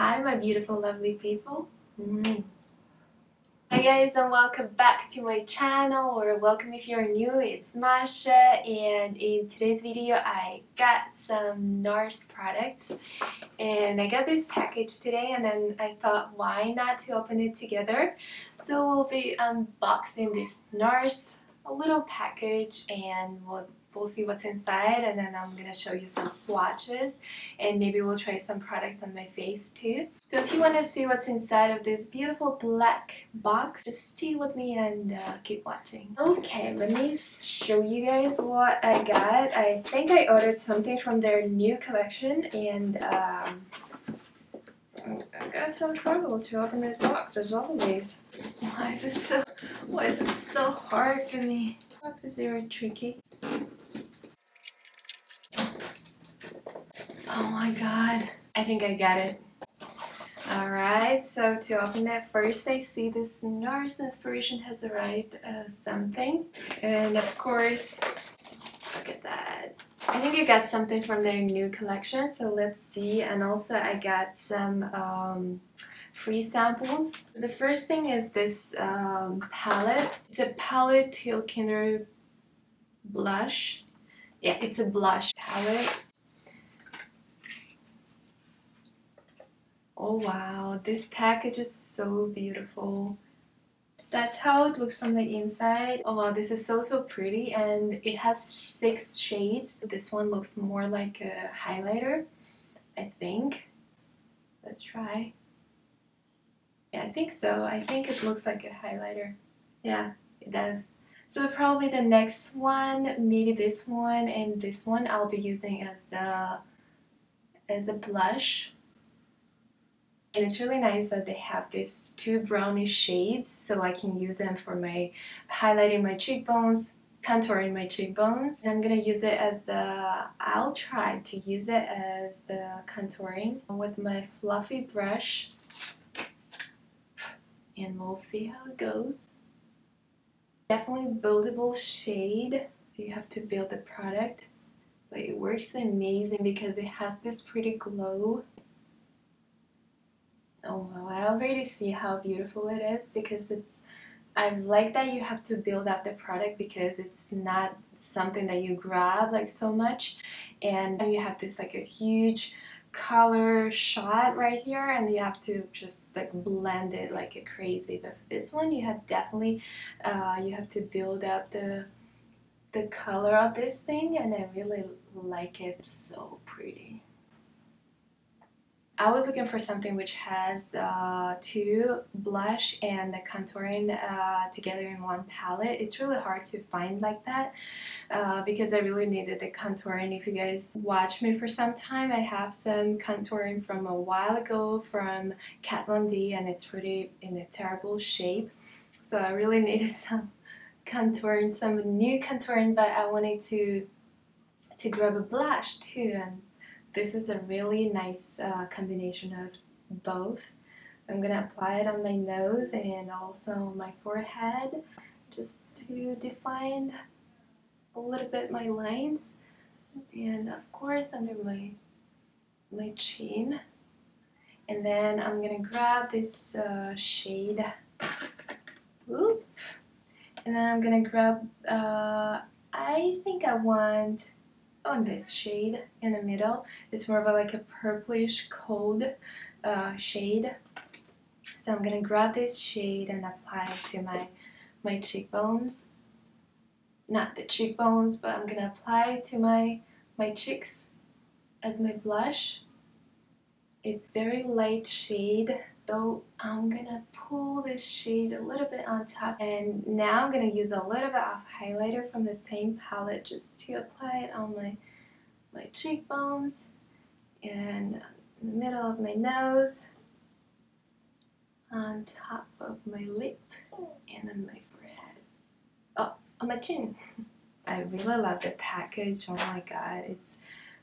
Hi my beautiful lovely people. Mm. Hi guys and welcome back to my channel or welcome if you're new it's Masha and in today's video I got some NARS products and I got this package today and then I thought why not to open it together so we'll be unboxing this NARS a little package and we'll we'll see what's inside and then I'm gonna show you some swatches and maybe we'll try some products on my face too. So if you want to see what's inside of this beautiful black box, just stay with me and uh, keep watching. Okay, let me show you guys what I got. I think I ordered something from their new collection and um, I got some trouble to open this box as always. Why is it so why is it so hard for me? This box is very tricky. Oh my god. I think I got it. Alright, so to open it first I see this NARS Inspiration has arrived uh, something. And of course, look at that. I think I got something from their new collection, so let's see. And also I got some um, free samples. The first thing is this um, palette. It's a palette Tilkiner blush. Yeah, it's a blush palette. Oh wow, this package is so beautiful. That's how it looks from the inside. Oh wow, this is so so pretty and it has six shades. This one looks more like a highlighter, I think. Let's try. Yeah, I think so. I think it looks like a highlighter. Yeah, it does. So probably the next one, maybe this one and this one I'll be using as a, as a blush and it's really nice that they have these two brownish shades so I can use them for my highlighting my cheekbones, contouring my cheekbones. And I'm gonna use it as the, I'll try to use it as the contouring with my fluffy brush. And we'll see how it goes. Definitely buildable shade. You have to build the product. But it works amazing because it has this pretty glow Oh wow, I already see how beautiful it is because it's I like that you have to build up the product because it's not something that you grab like so much. And you have this like a huge color shot right here and you have to just like blend it like a crazy. But this one you have definitely uh, you have to build up the the color of this thing and I really like it. So pretty I was looking for something which has uh, two blush and the contouring uh, together in one palette. It's really hard to find like that uh, because I really needed the contouring. If you guys watch me for some time, I have some contouring from a while ago from Kat Von D and it's really in a terrible shape. So I really needed some contouring, some new contouring, but I wanted to to grab a blush too and this is a really nice uh, combination of both. I'm going to apply it on my nose and also my forehead just to define a little bit my lines and of course under my my chin and then I'm gonna grab this uh, shade Whoop. and then I'm gonna grab uh, I think I want on this shade in the middle. It's more of a, like a purplish cold uh, shade. So I'm gonna grab this shade and apply it to my, my cheekbones. Not the cheekbones, but I'm gonna apply it to my, my cheeks as my blush. It's very light shade though I'm gonna this shade a little bit on top and now I'm gonna use a little bit of highlighter from the same palette just to apply it on my my cheekbones and the middle of my nose on top of my lip and on my forehead. Oh on my chin. I really love the package. Oh my god. It's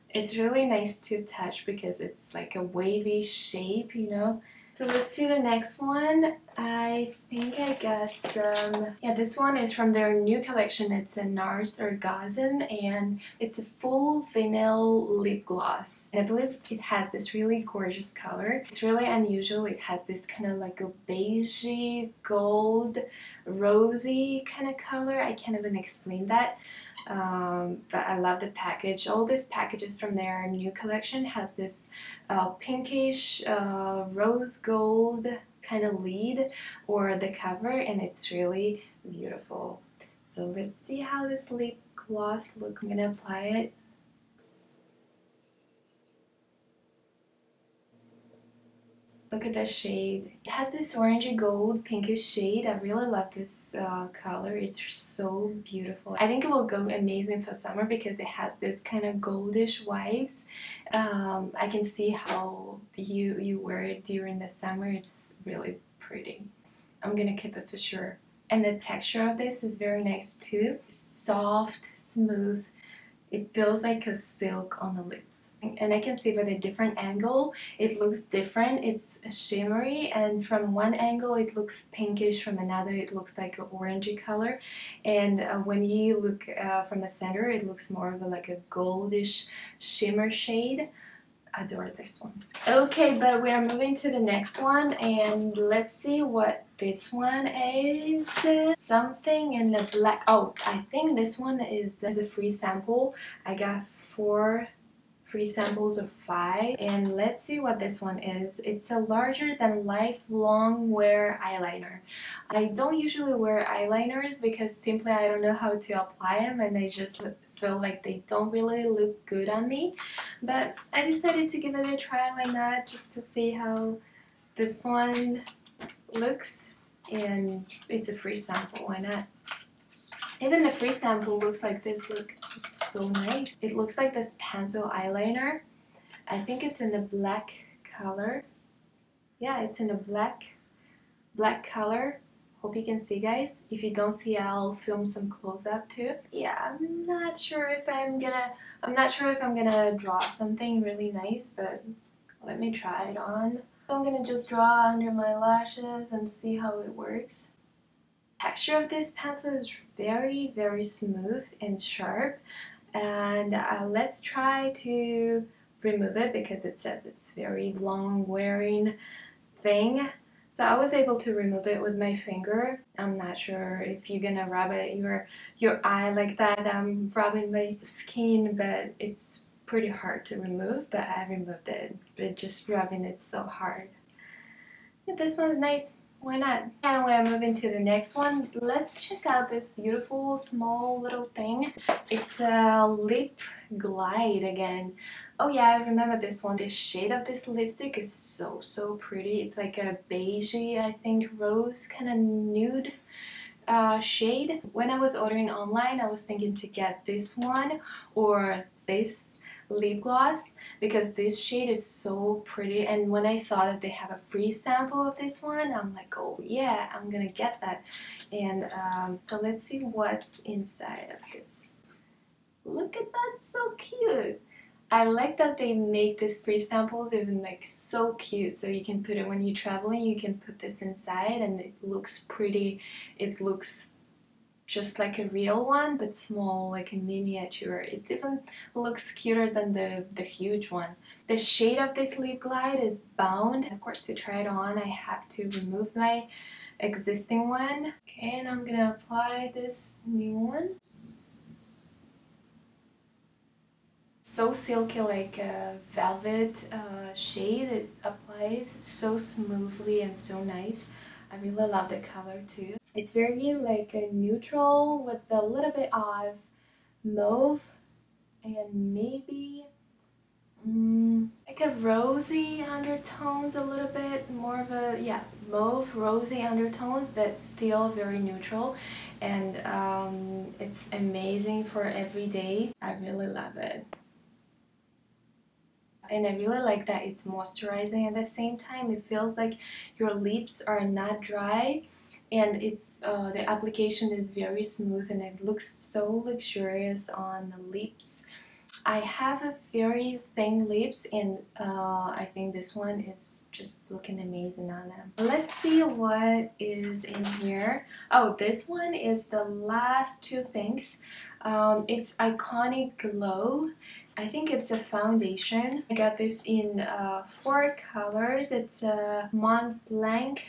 it's really nice to touch because it's like a wavy shape you know? So let's see the next one. I think I got some, yeah this one is from their new collection, it's a NARS Orgasm and it's a full vinyl lip gloss. And I believe it has this really gorgeous color. It's really unusual, it has this kind of like a beigey, gold, rosy kind of color. I can't even explain that. Um, but I love the package. All these packages from their new collection has this uh, pinkish uh, rose gold kind of lead or the cover and it's really beautiful. So let's see how this lip gloss look. I'm gonna apply it Look at that shade. It has this orangey gold pinkish shade. I really love this uh, color. It's so beautiful. I think it will go amazing for summer because it has this kind of goldish vibes. Um, I can see how you, you wear it during the summer. It's really pretty. I'm gonna keep it for sure. And the texture of this is very nice too. Soft, smooth, it feels like a silk on the lips and I can see by a different angle it looks different it's shimmery and from one angle it looks pinkish from another it looks like an orangey color and uh, when you look uh, from the center it looks more of a, like a goldish shimmer shade adore this one. Okay, but we are moving to the next one and let's see what this one is. Something in the black. Oh, I think this one is, is a free sample. I got four free samples of five. And let's see what this one is. It's a larger than life long wear eyeliner. I don't usually wear eyeliners because simply I don't know how to apply them and they just feel like they don't really look good on me. But I decided to give it a try why not just to see how this one looks. And it's a free sample why not? Even the free sample looks like this look it's so nice it looks like this pencil eyeliner I think it's in a black color yeah it's in a black black color Hope you can see guys. If you don't see, I'll film some close-up too. Yeah, I'm not sure if I'm gonna, I'm not sure if I'm gonna draw something really nice, but let me try it on. I'm gonna just draw under my lashes and see how it works. Texture of this pencil is very, very smooth and sharp. And uh, let's try to remove it because it says it's very long wearing thing. So I was able to remove it with my finger. I'm not sure if you're gonna rub it your your eye like that. I'm rubbing my skin, but it's pretty hard to remove. But I removed it. But just rubbing it so hard. Yeah, this one's nice. Why not? And we're moving to the next one. Let's check out this beautiful small little thing. It's a lip glide again. Oh yeah, I remember this one. The shade of this lipstick is so, so pretty. It's like a beigey, I think, rose kind of nude uh, shade. When I was ordering online, I was thinking to get this one or this lip gloss because this shade is so pretty. And when I saw that they have a free sample of this one I'm like oh yeah I'm gonna get that. And um, so let's see what's inside of this. Look at that so cute. I like that they make these free samples even like so cute. So you can put it when you're traveling you can put this inside and it looks pretty. It looks just like a real one but small like a miniature. It even looks cuter than the the huge one. The shade of this lip glide is bound. Of course to try it on I have to remove my existing one. Okay and I'm gonna apply this new one. So silky like a velvet uh, shade it applies so smoothly and so nice. I really love the color too it's very like a neutral with a little bit of mauve and maybe mm, like a rosy undertones a little bit more of a yeah mauve rosy undertones but still very neutral. And um, it's amazing for every day. I really love it. And I really like that it's moisturizing at the same time. It feels like your lips are not dry and it's uh, the application is very smooth and it looks so luxurious on the lips. I have a very thin lips and uh, I think this one is just looking amazing on them. Let's see what is in here. Oh, this one is the last two things. Um, it's Iconic Glow. I think it's a foundation. I got this in uh, four colors. It's a Mont Blanc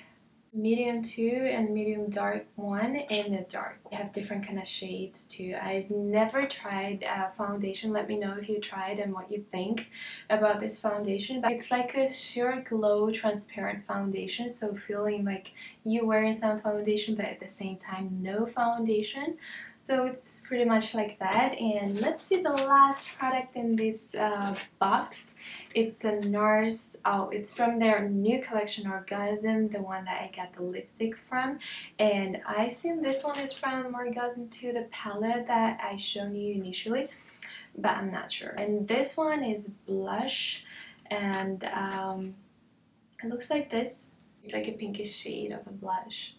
medium 2 and medium dark 1 and the dark. I have different kind of shades too. I've never tried a foundation. Let me know if you tried and what you think about this foundation. But it's like a sheer glow transparent foundation so feeling like you wearing some foundation but at the same time no foundation. So it's pretty much like that and let's see the last product in this uh, box. It's a NARS, oh it's from their new collection Orgasm, the one that I got the lipstick from and I think this one is from Orgasm 2, the palette that I shown you initially but I'm not sure. And this one is blush and um, it looks like this. It's like a pinkish shade of a blush.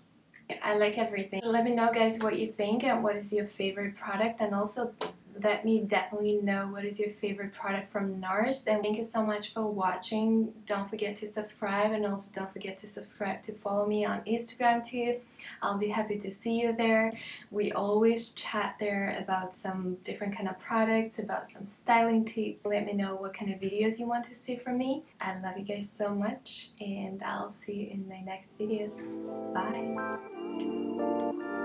I like everything. Let me know guys what you think and what is your favorite product and also let me definitely know what is your favorite product from NARS and thank you so much for watching. Don't forget to subscribe and also don't forget to subscribe to follow me on Instagram too. I'll be happy to see you there. We always chat there about some different kind of products, about some styling tips. Let me know what kind of videos you want to see from me. I love you guys so much and I'll see you in my next videos. Bye!